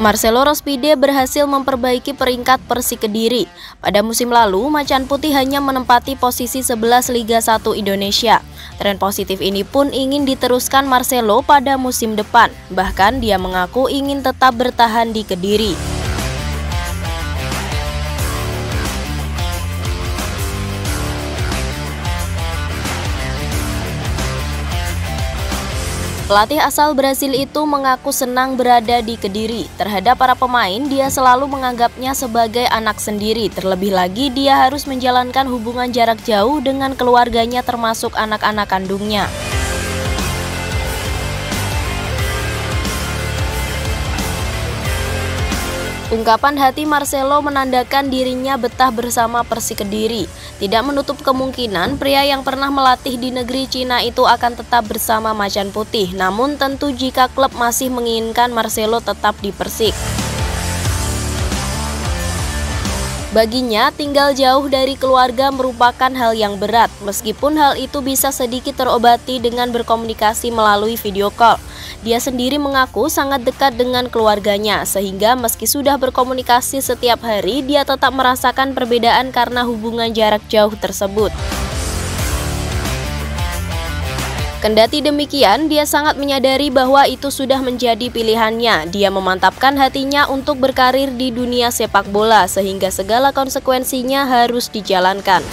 Marcelo Rospide berhasil memperbaiki peringkat Persik Kediri. Pada musim lalu, Macan Putih hanya menempati posisi 11 Liga 1 Indonesia. Tren positif ini pun ingin diteruskan Marcelo pada musim depan. Bahkan dia mengaku ingin tetap bertahan di Kediri. Pelatih asal Brasil itu mengaku senang berada di Kediri. Terhadap para pemain, dia selalu menganggapnya sebagai anak sendiri. Terlebih lagi, dia harus menjalankan hubungan jarak jauh dengan keluarganya termasuk anak-anak kandungnya. Ungkapan hati Marcelo menandakan dirinya betah bersama Persik Kediri. Tidak menutup kemungkinan pria yang pernah melatih di negeri Cina itu akan tetap bersama Macan Putih. Namun tentu jika klub masih menginginkan Marcelo tetap di Persik. Baginya, tinggal jauh dari keluarga merupakan hal yang berat, meskipun hal itu bisa sedikit terobati dengan berkomunikasi melalui video call. Dia sendiri mengaku sangat dekat dengan keluarganya, sehingga meski sudah berkomunikasi setiap hari, dia tetap merasakan perbedaan karena hubungan jarak jauh tersebut. Kendati demikian, dia sangat menyadari bahwa itu sudah menjadi pilihannya. Dia memantapkan hatinya untuk berkarir di dunia sepak bola, sehingga segala konsekuensinya harus dijalankan.